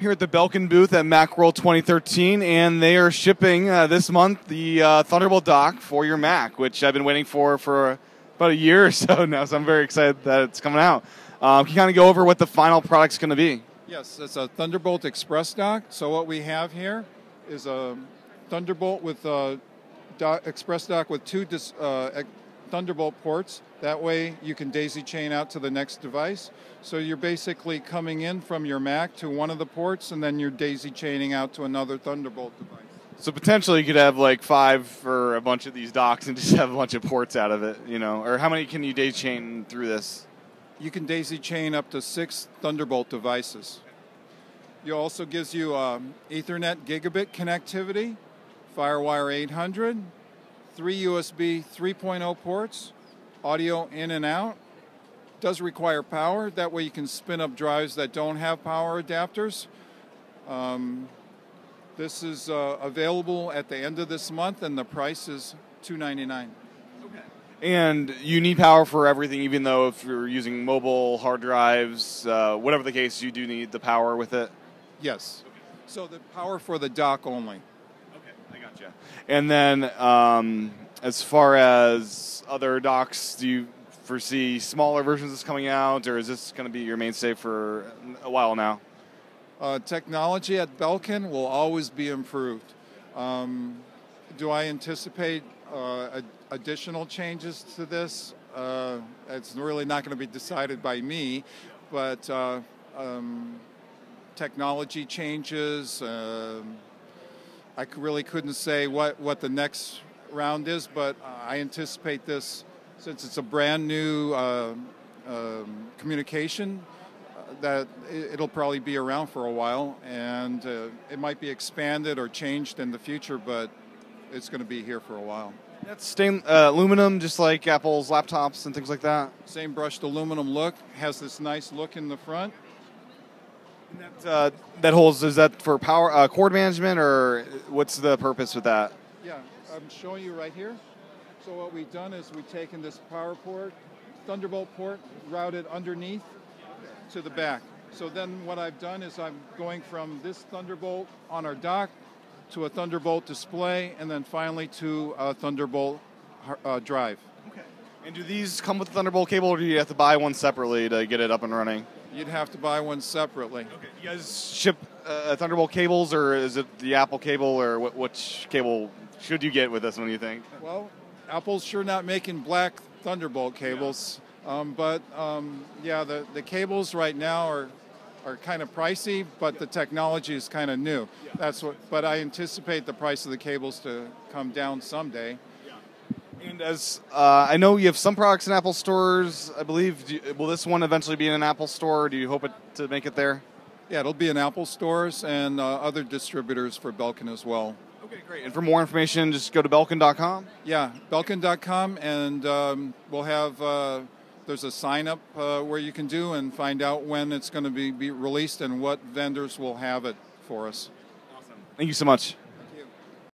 here at the Belkin booth at Macworld 2013, and they are shipping uh, this month the uh, Thunderbolt dock for your Mac, which I've been waiting for for about a year or so now. So I'm very excited that it's coming out. Um, can you kind of go over what the final product's going to be? Yes, it's a Thunderbolt Express dock. So what we have here is a Thunderbolt with a Express dock with two dis, uh, Thunderbolt ports. That way you can daisy chain out to the next device. So you're basically coming in from your Mac to one of the ports and then you're daisy chaining out to another Thunderbolt device. So potentially you could have like five for a bunch of these docks and just have a bunch of ports out of it, you know. Or how many can you daisy chain through this? You can daisy chain up to six Thunderbolt devices. It also gives you um, Ethernet gigabit connectivity, FireWire 800, three USB 3.0 ports, audio in and out. Does require power. That way you can spin up drives that don't have power adapters. Um, this is uh, available at the end of this month, and the price is 299. Okay. And you need power for everything, even though if you're using mobile hard drives, uh, whatever the case, you do need the power with it. Yes. So the power for the dock only. Gotcha. And then, um, as far as other docks, do you foresee smaller versions that's coming out, or is this going to be your mainstay for a while now? Uh, technology at Belkin will always be improved. Um, do I anticipate uh, additional changes to this? Uh, it's really not going to be decided by me, but uh, um, technology changes. I really couldn't say what, what the next round is, but I anticipate this, since it's a brand new uh, um, communication, uh, that it'll probably be around for a while, and uh, it might be expanded or changed in the future, but it's going to be here for a while. That's stain, uh, aluminum, just like Apple's laptops and things like that. Same brushed aluminum look. Has this nice look in the front. That, uh, that holds is that for power uh, cord management or what's the purpose with that? Yeah, I'm showing you right here. So what we've done is we've taken this power port, Thunderbolt port, routed underneath to the back. So then what I've done is I'm going from this Thunderbolt on our dock to a Thunderbolt display, and then finally to a Thunderbolt uh, drive. Okay. And do these come with Thunderbolt cable, or do you have to buy one separately to get it up and running? You'd have to buy one separately. Okay. You guys ship uh, Thunderbolt cables, or is it the Apple cable, or what, which cable should you get with this one? Do you think? Well, Apple's sure not making black Thunderbolt cables, yeah. um, but um, yeah, the the cables right now are are kind of pricey, but yeah. the technology is kind of new. Yeah. That's what. But I anticipate the price of the cables to come down someday. And as uh, I know, you have some products in Apple stores. I believe. You, will this one eventually be in an Apple store? Do you hope it to make it there? Yeah, it'll be in Apple stores and uh, other distributors for Belkin as well. Okay, great. And for more information, just go to belkin.com. Yeah, belkin.com, and um, we'll have. Uh, there's a sign up uh, where you can do and find out when it's going to be, be released and what vendors will have it for us. Awesome. Thank you so much.